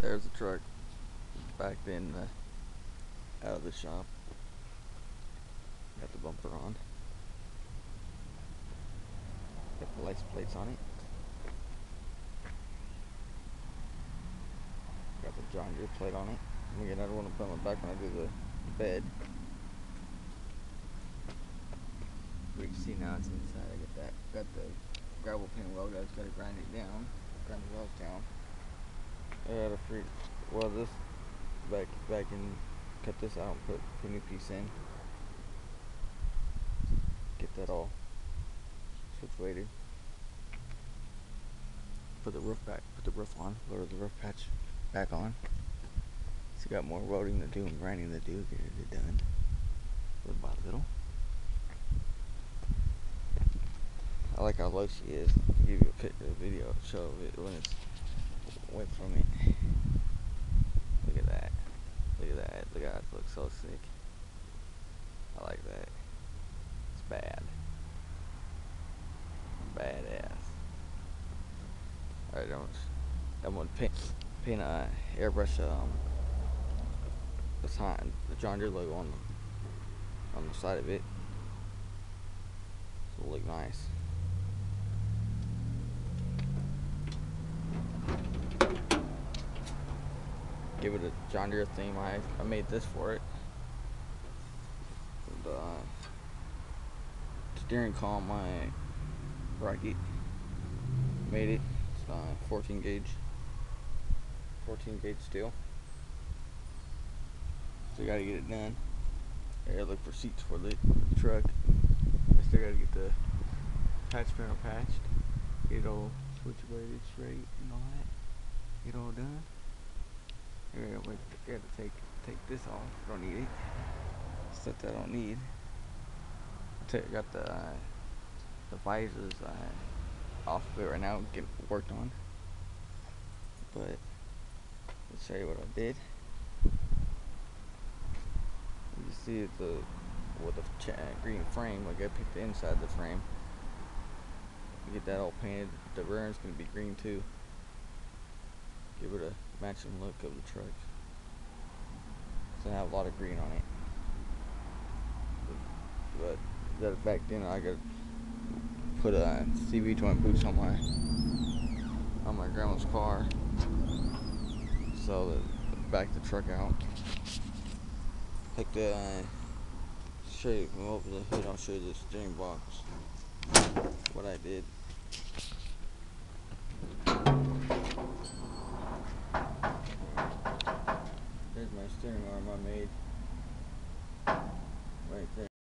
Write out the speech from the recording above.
There's the truck back in out of the shop. Got the bumper on. Got the license plates on it. Got the John Deere plate on it. I'm gonna get another one to put my back when I do the bed. We can see now it's inside. I got that. Got the gravel pan weld. I just gotta grind it down. Grind the welds down. I got a free. Well, this back back and cut this out and put a new piece in. Get that all situated. Put the roof back. Put the roof on. Lower the roof patch back on. So got more welding to do and grinding to do. Get it done. Little by little. I like how low she is. I'll give you a picture, a video, show of it when it's went from it. Look at that. Look at that. The guys look so sick. I like that. It's bad. Badass. Alright, I'm, I'm gonna paint, paint a airbrush um, the sign, the John Deere logo on the, on the side of it. So it'll look nice. Give it a John Deere theme. I, I made this for it. The uh, steering column my bracket made it. It's uh, 14 gauge, 14 gauge steel. So you gotta get it done. I gotta look for seats for the, truck. I still gotta get the patch panel patched, get it all switchbladed straight and all that. Get all done. Here we go. Wait, have to take take this off. Don't need it. Stuff that I don't need. I got the uh, the visors uh, off of it right now, getting worked on. But let's show you what I did. You see the with the green frame. Like I picked the inside of the frame. Get that all painted. The rear end's gonna be green too. Give it a matching look of the truck. It's gonna have a lot of green on it. But, that back then I got put a CV joint boots on my on my grandma's car. So that back the truck out. Take the uh, show you over the hood. I'll show you the steering box. What I did. Steering arm I made right there.